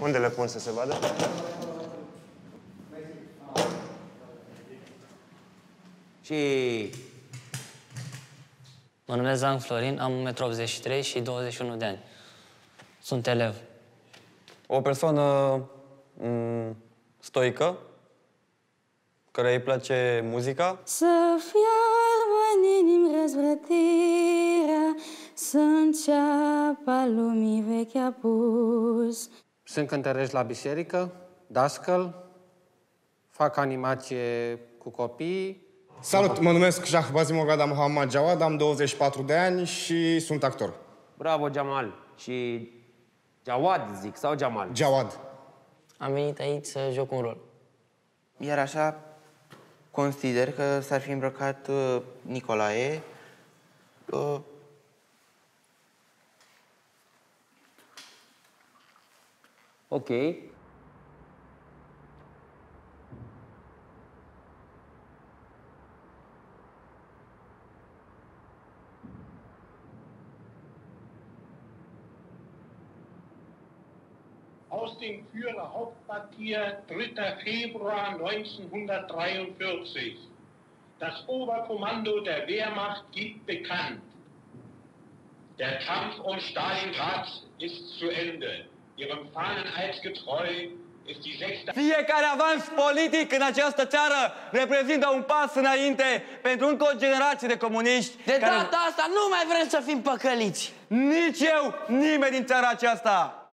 Unde le pun să se vadă? Și Mă numesc Zang Florin, am 1,83 m și 21 de ani. Sunt elev. O persoană m, stoică, care îi place muzica. Să fiarbă în inim răzvrătirea, să înceapă a lumii vechi apus. Sunt cântărești la biserică, dascăl, fac animație cu copii, Salut, mă numesc Shahbaz Mogada Mohammad Jawad, am 24 de ani și sunt actor. bravo Jamal și Jawad zic, sau Jamal. Jawad. Am venit aici să joc un rol. Iar așa, consider că s-ar fi îmbrăcat uh, Nicolae uh, Ok. aus dem Führer Hauptquartier 3. Februar 1943. Das Oberkommando der Wehrmacht gibt bekannt. Der Kampf um Stalingrad ist zu Ende. Ihrem Fahneneid getreu ist die 6. Fiecare avans politic în această țară reprezintă un pas înainte pentru încă o generație de comuniști. De data asta nu mai vrem să fim păcăliți. Nici eu, nimeni din țara aceasta